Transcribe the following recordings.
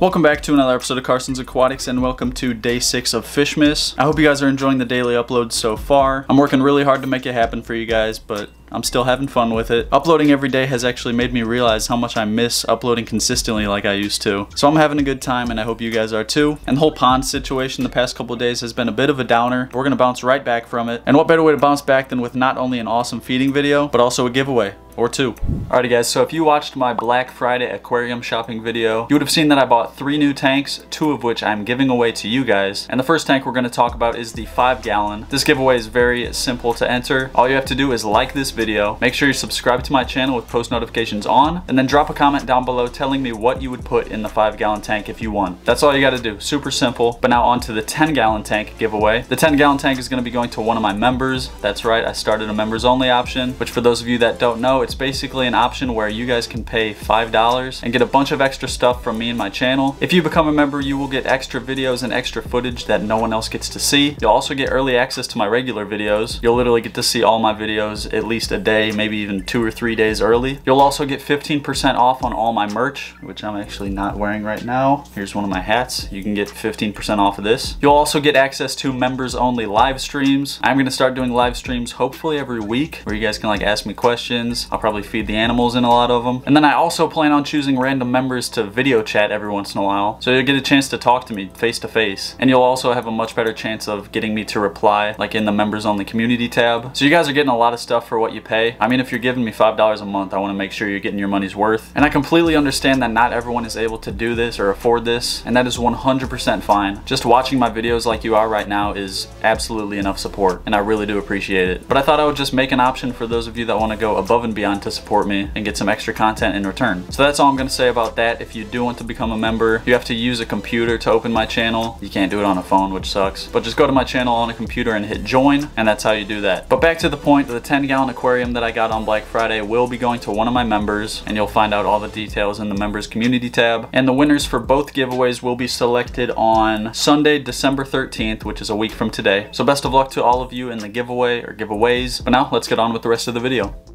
Welcome back to another episode of Carson's Aquatics and welcome to day six of Fishmas. I hope you guys are enjoying the daily uploads so far. I'm working really hard to make it happen for you guys, but I'm still having fun with it. Uploading every day has actually made me realize how much I miss uploading consistently like I used to. So I'm having a good time and I hope you guys are too. And the whole pond situation the past couple days has been a bit of a downer. We're gonna bounce right back from it. And what better way to bounce back than with not only an awesome feeding video, but also a giveaway or two. Alrighty guys, so if you watched my Black Friday aquarium shopping video, you would have seen that I bought three new tanks, two of which I'm giving away to you guys. And the first tank we're gonna talk about is the five gallon. This giveaway is very simple to enter. All you have to do is like this video, make sure you subscribe to my channel with post notifications on, and then drop a comment down below telling me what you would put in the five gallon tank if you won. That's all you gotta do, super simple. But now on to the 10 gallon tank giveaway. The 10 gallon tank is gonna be going to one of my members. That's right, I started a members only option, which for those of you that don't know, it's basically an option where you guys can pay $5 and get a bunch of extra stuff from me and my channel. If you become a member, you will get extra videos and extra footage that no one else gets to see. You'll also get early access to my regular videos. You'll literally get to see all my videos at least a day, maybe even two or three days early. You'll also get 15% off on all my merch, which I'm actually not wearing right now. Here's one of my hats. You can get 15% off of this. You'll also get access to members only live streams. I'm gonna start doing live streams hopefully every week where you guys can like ask me questions. I'll probably feed the animals in a lot of them. And then I also plan on choosing random members to video chat every once in a while. So you'll get a chance to talk to me face to face. And you'll also have a much better chance of getting me to reply like in the members only community tab. So you guys are getting a lot of stuff for what you pay. I mean, if you're giving me $5 a month, I wanna make sure you're getting your money's worth. And I completely understand that not everyone is able to do this or afford this. And that is 100% fine. Just watching my videos like you are right now is absolutely enough support. And I really do appreciate it. But I thought I would just make an option for those of you that wanna go above and beyond to support me and get some extra content in return. So that's all I'm gonna say about that. If you do want to become a member, you have to use a computer to open my channel. You can't do it on a phone, which sucks. But just go to my channel on a computer and hit join, and that's how you do that. But back to the point, the 10 gallon aquarium that I got on Black Friday will be going to one of my members, and you'll find out all the details in the members community tab. And the winners for both giveaways will be selected on Sunday, December 13th, which is a week from today. So best of luck to all of you in the giveaway or giveaways. But now let's get on with the rest of the video.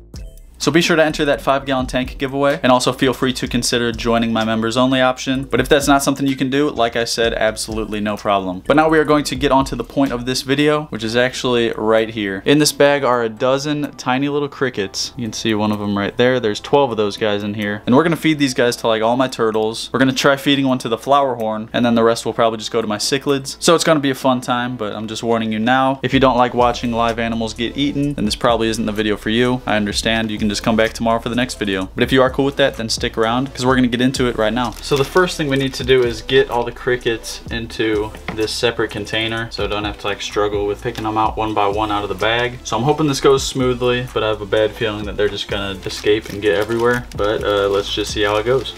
So be sure to enter that 5 gallon tank giveaway and also feel free to consider joining my members only option. But if that's not something you can do, like I said, absolutely no problem. But now we are going to get on to the point of this video, which is actually right here. In this bag are a dozen tiny little crickets. You can see one of them right there. There's 12 of those guys in here. And we're gonna feed these guys to like all my turtles. We're gonna try feeding one to the flower horn and then the rest will probably just go to my cichlids. So it's gonna be a fun time, but I'm just warning you now. If you don't like watching live animals get eaten, then this probably isn't the video for you. I understand. You can just come back tomorrow for the next video. But if you are cool with that, then stick around because we're gonna get into it right now. So the first thing we need to do is get all the crickets into this separate container so I don't have to like struggle with picking them out one by one out of the bag. So I'm hoping this goes smoothly, but I have a bad feeling that they're just gonna escape and get everywhere. But uh, let's just see how it goes.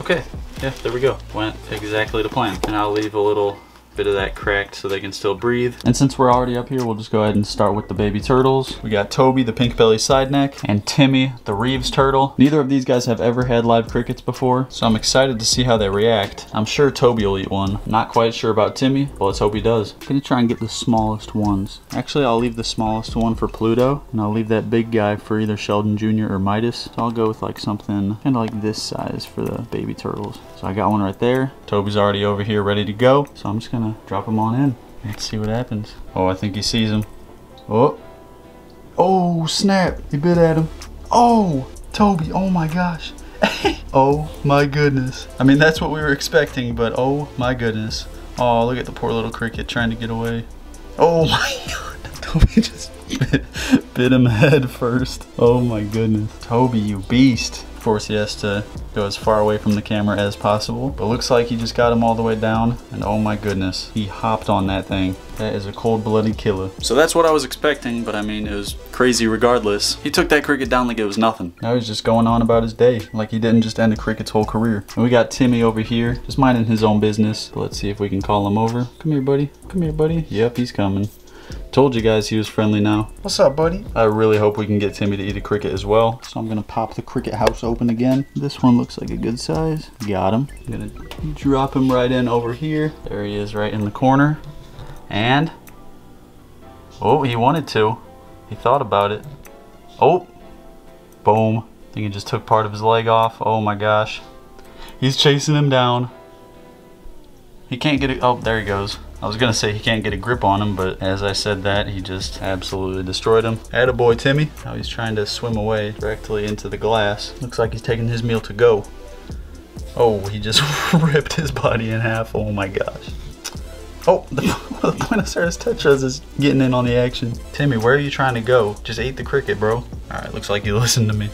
Okay, yeah, there we go. Went exactly to plan. And I'll leave a little bit of that cracked so they can still breathe. And since we're already up here, we'll just go ahead and start with the baby turtles. We got Toby, the pink belly side neck, and Timmy, the Reeves turtle. Neither of these guys have ever had live crickets before, so I'm excited to see how they react. I'm sure Toby will eat one. Not quite sure about Timmy, but let's hope he does. I'm gonna try and get the smallest ones. Actually, I'll leave the smallest one for Pluto, and I'll leave that big guy for either Sheldon Jr. or Midas. So I'll go with like something kind of like this size for the baby turtles. So I got one right there. Toby's already over here ready to go, so I'm just gonna drop him on in. Let's see what happens. Oh, I think he sees him. Oh. Oh, snap. He bit at him. Oh, Toby. Oh my gosh. oh my goodness. I mean, that's what we were expecting, but oh my goodness. Oh, look at the poor little cricket trying to get away. Oh my god. Toby just bit, bit him head first. Oh my goodness. Toby, you beast. He has to go as far away from the camera as possible. But looks like he just got him all the way down. And oh my goodness, he hopped on that thing. That is a cold-blooded killer. So that's what I was expecting, but I mean, it was crazy regardless. He took that cricket down like it was nothing. Now he's just going on about his day, like he didn't just end a cricket's whole career. And we got Timmy over here, just minding his own business. Let's see if we can call him over. Come here, buddy. Come here, buddy. Yep, he's coming. Told you guys he was friendly now. What's up, buddy? I really hope we can get Timmy to eat a cricket as well. So I'm gonna pop the cricket house open again. This one looks like a good size. Got him. I'm gonna drop him right in over here. There he is right in the corner. And, oh, he wanted to. He thought about it. Oh, Boom. I think he just took part of his leg off. Oh my gosh. He's chasing him down. He can't get it. Oh, there he goes. I was gonna say he can't get a grip on him, but as I said that, he just absolutely destroyed him. At a boy, Timmy. Now he's trying to swim away directly into the glass. Looks like he's taking his meal to go. Oh, he just ripped his body in half. Oh my gosh. Oh, the, the Buenos Aires Tetras is getting in on the action. Timmy, where are you trying to go? Just ate the cricket, bro. All right, looks like you listened to me.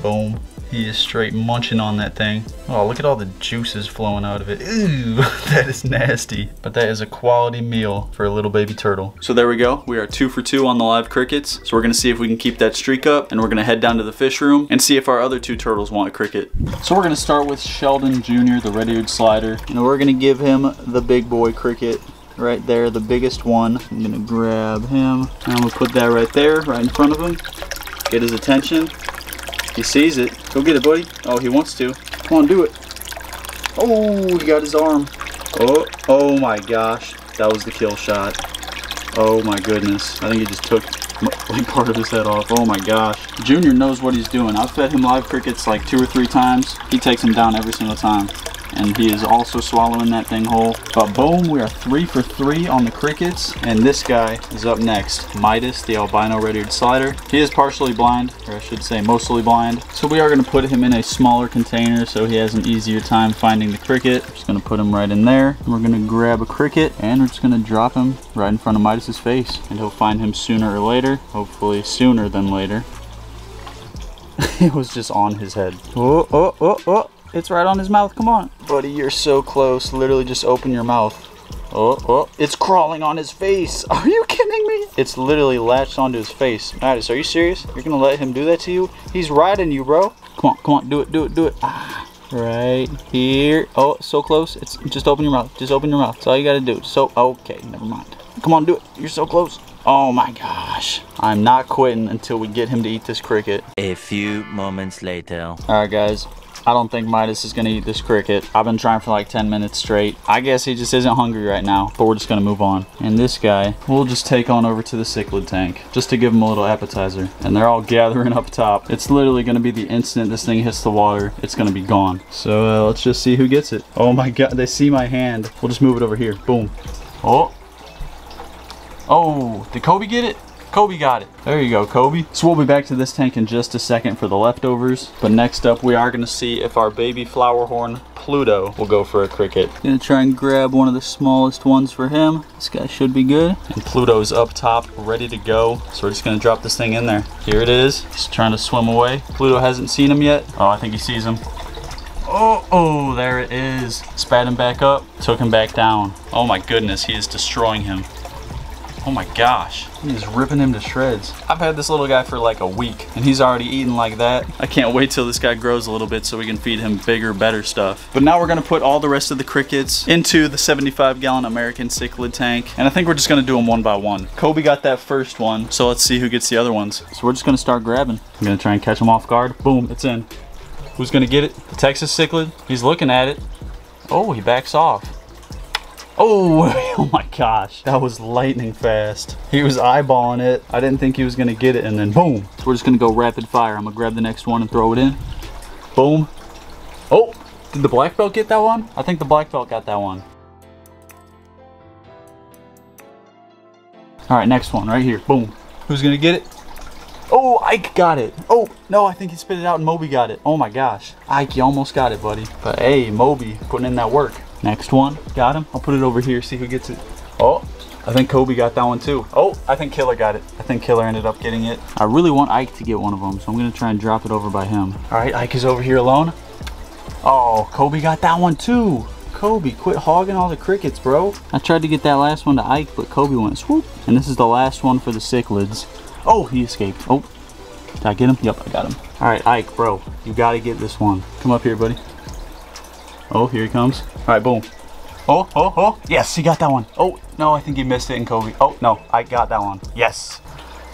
Boom. He is straight munching on that thing. Oh, look at all the juices flowing out of it. Ooh, that is nasty. But that is a quality meal for a little baby turtle. So there we go. We are two for two on the live crickets. So we're gonna see if we can keep that streak up and we're gonna head down to the fish room and see if our other two turtles want a cricket. So we're gonna start with Sheldon Jr., the red-eared slider. And we're gonna give him the big boy cricket right there, the biggest one. I'm gonna grab him and I'm gonna put that right there, right in front of him. Get his attention. He sees it. Go get it, buddy. Oh, he wants to. Come on, do it. Oh, he got his arm. Oh, oh my gosh. That was the kill shot. Oh my goodness. I think he just took like part of his head off. Oh my gosh. Junior knows what he's doing. I've fed him live crickets like two or three times. He takes them down every single time and he is also swallowing that thing whole. But boom, we are three for three on the crickets, and this guy is up next, Midas, the albino red-eared slider. He is partially blind, or I should say mostly blind, so we are going to put him in a smaller container so he has an easier time finding the cricket. Just going to put him right in there, we're going to grab a cricket, and we're just going to drop him right in front of Midas's face, and he'll find him sooner or later, hopefully sooner than later. it was just on his head. Oh, oh, oh, oh. It's right on his mouth. Come on. Buddy, you're so close. Literally just open your mouth. Oh, oh, it's crawling on his face. Are you kidding me? It's literally latched onto his face. Midas, are you serious? You're gonna let him do that to you? He's riding you, bro. Come on, come on, do it, do it, do it. Ah, right here. Oh, so close. It's just open your mouth. Just open your mouth. That's all you gotta do. So, okay, never mind. Come on, do it. You're so close. Oh my gosh. I'm not quitting until we get him to eat this cricket. A few moments later. All right, guys. I don't think Midas is gonna eat this cricket. I've been trying for like 10 minutes straight. I guess he just isn't hungry right now, but we're just gonna move on. And this guy, we'll just take on over to the cichlid tank, just to give him a little appetizer. And they're all gathering up top. It's literally gonna be the instant this thing hits the water, it's gonna be gone. So uh, let's just see who gets it. Oh my God, they see my hand. We'll just move it over here, boom. Oh, Oh, did Kobe get it? Kobe got it. There you go, Kobe. So we'll be back to this tank in just a second for the leftovers. But next up, we are gonna see if our baby flowerhorn Pluto will go for a cricket. Gonna try and grab one of the smallest ones for him. This guy should be good. And Pluto's up top, ready to go. So we're just gonna drop this thing in there. Here it is. He's trying to swim away. Pluto hasn't seen him yet. Oh, I think he sees him. Oh, oh, there it is. Spat him back up, took him back down. Oh my goodness, he is destroying him. Oh my gosh, he's ripping him to shreds. I've had this little guy for like a week and he's already eating like that. I can't wait till this guy grows a little bit so we can feed him bigger, better stuff. But now we're gonna put all the rest of the crickets into the 75 gallon American cichlid tank. And I think we're just gonna do them one by one. Kobe got that first one, so let's see who gets the other ones. So we're just gonna start grabbing. I'm gonna try and catch him off guard. Boom, it's in. Who's gonna get it? The Texas cichlid. He's looking at it. Oh, he backs off. Oh, oh my gosh. That was lightning fast. He was eyeballing it. I didn't think he was gonna get it and then boom. So we're just gonna go rapid fire. I'm gonna grab the next one and throw it in. Boom. Oh, did the black belt get that one? I think the black belt got that one. All right, next one right here. Boom. Who's gonna get it? Oh, Ike got it. Oh, no, I think he spit it out and Moby got it. Oh my gosh. Ike, you almost got it, buddy. But hey, Moby putting in that work. Next one, got him. I'll put it over here, see who gets it. Oh, I think Kobe got that one too. Oh, I think Killer got it. I think Killer ended up getting it. I really want Ike to get one of them, so I'm gonna try and drop it over by him. All right, Ike is over here alone. Oh, Kobe got that one too. Kobe, quit hogging all the crickets, bro. I tried to get that last one to Ike, but Kobe went swoop. And this is the last one for the cichlids. Oh, he escaped. Oh, did I get him? Yep, I got him. All right, Ike, bro, you gotta get this one. Come up here, buddy. Oh, here he comes. All right, boom. Oh, oh, oh. Yes, he got that one. Oh, no, I think he missed it in Kobe. Oh, no, I got that one. Yes.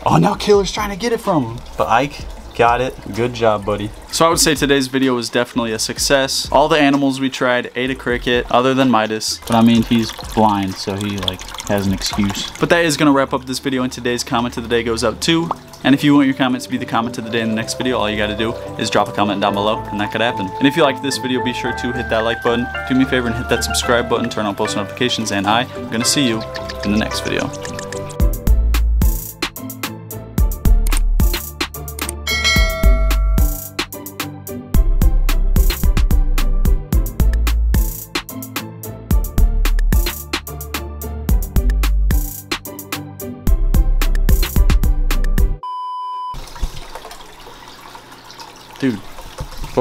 Oh, now Killer's trying to get it from him. But Ike got it. Good job, buddy. So I would say today's video was definitely a success. All the animals we tried ate a cricket other than Midas. But I mean, he's blind, so he like has an excuse. But that is going to wrap up this video and today's comment of the day goes out to And if you want your comments to be the comment of the day in the next video, all you gotta do is drop a comment down below and that could happen. And if you liked this video, be sure to hit that like button, do me a favor and hit that subscribe button, turn on post notifications, and I am gonna see you in the next video.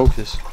Focus.